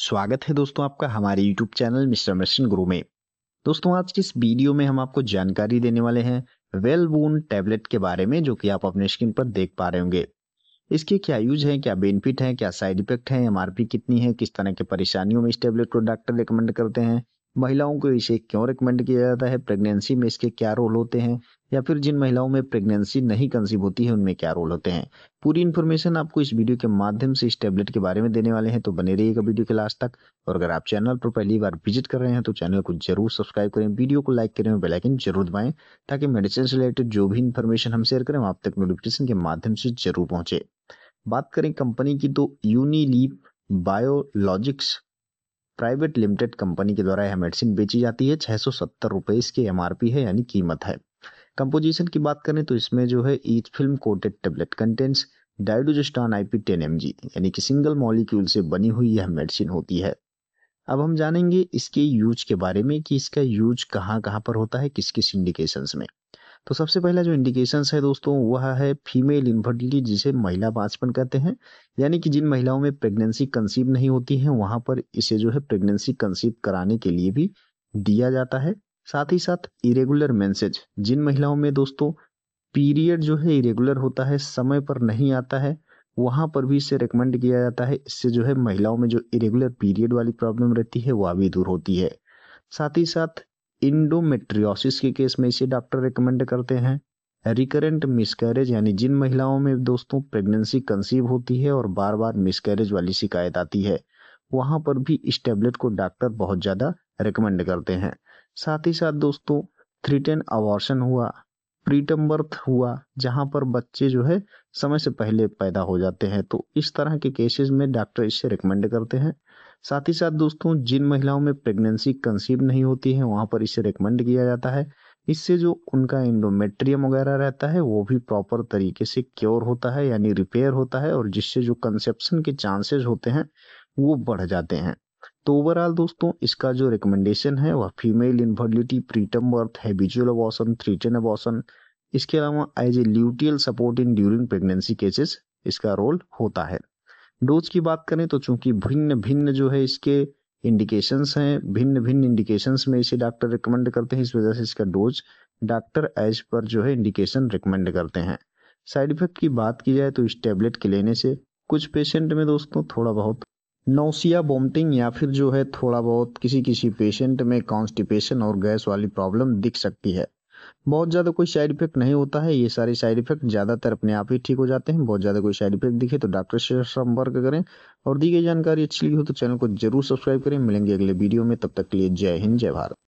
स्वागत है दोस्तों आपका हमारे YouTube चैनल मिस्टर मिशन गुरु में। दोस्तों, आज की इस वीडियो में हम आपको जानकारी देने वाले हैं वेल वोन टैबलेट के बारे में, जो कि आप अपने स्क्रीन पर देख पा रहे होंगे। इसके क्या यूज़ है, क्या बेनिफिट है, क्या साइड इफ़ेक्ट है, एमआरपी कितनी है, किस तरह की परेशानियों में इस टैबलेट को डॉक्टर रिकमेंड करते हैं महिलाओं को इसे क्यों रिकमेंड किया जाता है? प्रेगनेंसी में इसके क्या रोल होते हैं? या फिर जिन महिलाओं में प्रेगनेंसी नहीं कंसीव होती है, उनमें क्या रोल होते हैं? पूरी इन्फॉर्मेशन आपको इस वीडियो के माध्यम से इस टेबलेट के बारे में देने वाले हैं तो बने रहिएगा वीडियो के लास्ट तक। और अगर आप चैनल पर पहली बार विज़िट कर रहे हैं तो चैनल को ज़रूर सब्सक्राइब करें वीडियो को लाइक करें और बेलाइकन ज़रूर दबाएँ, ताकि मेडिसिन से रिलेटेड जो भी इन्फॉर्मेशन हम शेयर करें आप तक नोटिफिकेशन के माध्यम से ज़रूर पहुँचे। बात करें कंपनी की तो Unileap biologics private limited company के द्वारा यह मेडिसिन बेची जाती है। छह सौ सत्तर रुपए इसकी एमआरपी है, यानी कीमत है। कंपोजिशन की बात करें तो इसमें जो है each film coated tablet contents I P ten M G यानी कि सिंगल मॉलिक्यूल से बनी हुई यह मेडिसिन होती है। अब हम जानेंगे इसके यूज़ के बारे में कि इसका यूज़ कहाँ कहाँ पर होता है किस किस इंडिकेशंस में। तो सबसे पहला जो इंडिकेशन है दोस्तों, वह है फीमेल इन्फर्टिलिटी जिसे महिला बाँचपन कहते हैं। यानी कि जिन महिलाओं में प्रेगनेंसी कंसीव नहीं होती है, वहाँ पर इसे जो है प्रेगनेंसी कंसीव कराने के लिए भी दिया जाता है। साथ ही साथ इरेगुलर मैंसेज जिन महिलाओं में दोस्तों पीरियड जो है इरेगुलर होता है, समय पर नहीं आता है, वहाँ पर भी इसे रिकमेंड किया जाता है। इससे जो है महिलाओं में जो इरेगुलर पीरियड वाली प्रॉब्लम रहती है, वह भी दूर होती है। साथ ही साथ इंडोमेट्रियोसिस के केस में इसे डॉक्टर रिकमेंड करते हैं। रिकरेंट मिसकैरेज यानी जिन महिलाओं में दोस्तों प्रेगनेंसी कंसीव होती है और बार बार मिसकैरेज वाली शिकायत आती है, वहाँ पर भी इस टेबलेट को डॉक्टर बहुत ज़्यादा रिकमेंड करते हैं। साथ ही साथ दोस्तों थ्रीटेन अवॉर्शन हुआ प्रीटम बर्थ हुआ, जहाँ पर बच्चे जो है, समय से पहले पैदा हो जाते हैं। तो इस तरह के केसेस में डॉक्टर इसे रिकमेंड करते हैं। साथ ही साथ दोस्तों, जिन महिलाओं में प्रेगनेंसी कंसीव नहीं होती है, वहाँ पर इसे रिकमेंड किया जाता है। इससे जो उनका इंडोमेट्रियम वगैरह रहता है, वो भी प्रॉपर तरीके से क्योर होता है, यानी रिपेयर होता है, और जिससे जो कंसेप्शन के चांसेस होते हैं, वो बढ़ जाते हैं। तो ओवरऑल दोस्तों, इसका जो रिकमेंडेशन है, वह female infertility preterm birth habitual abortion threatened abortion इसके अलावा as a luteal support in during pregnancy cases इसका रोल होता है। डोज की बात करें तो चूँकि भिन्न भिन्न जो है इसके इंडिकेशंस हैं भिन्न भिन्न इंडिकेशंस में इसे डॉक्टर रिकमेंड करते हैं, इस वजह से इसका डोज डॉक्टर एज पर जो है इंडिकेशन रिकमेंड करते हैं। साइड इफ़ेक्ट की बात की जाए तो इस टेबलेट के लेने से कुछ पेशेंट में दोस्तों थोड़ा बहुत नौसिया वोमिटिंग या फिर जो है थोड़ा बहुत किसी किसी पेशेंट में कॉन्स्टिपेशन और गैस वाली प्रॉब्लम दिख सकती है। बहुत ज़्यादा कोई साइड इफ़ेक्ट नहीं होता है। ये सारे साइड इफ़ेक्ट ज़्यादातर अपने आप ही ठीक हो जाते हैं। बहुत ज़्यादा कोई साइड इफ़ेक्ट दिखे तो डॉक्टर से संपर्क करें और दी गई जानकारी अच्छी लगी हो तो चैनल को ज़रूर सब्सक्राइब करें। मिलेंगे अगले वीडियो में। तब तक के लिए जय हिंद, जय भारत।